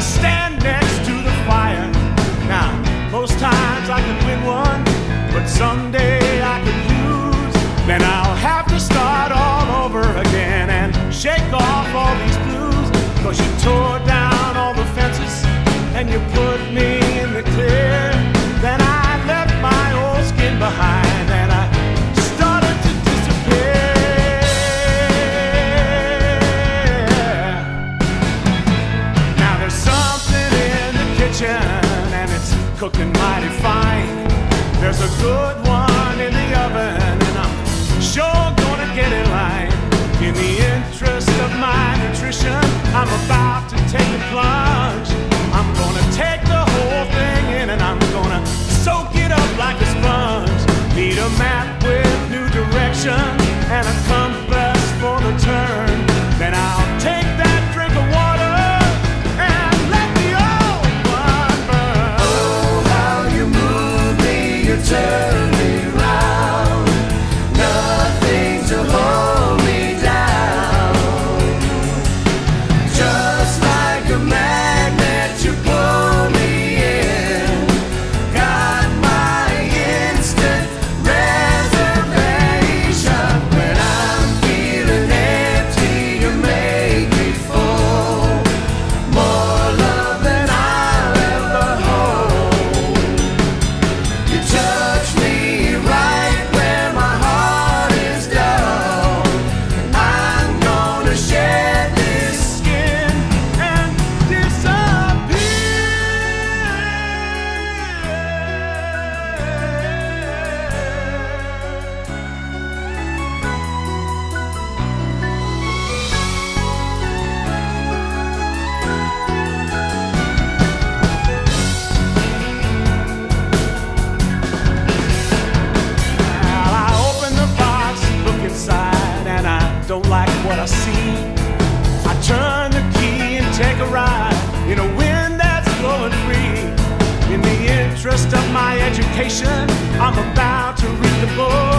stand next to the fire. Now, most times I can win one, but someday I could lose. Then I'll have to start all over again and shake off all these blues. Cause you tore down all the fences and you cooking mighty fine. There's a good one in the oven and I'm sure gonna get in line. In the interest of my nutrition, I'm about to take a plunge. I'm gonna take the whole thing in and I'm gonna soak it up like a sponge. Need a map with new direction and a of my education. I'm about to read the book.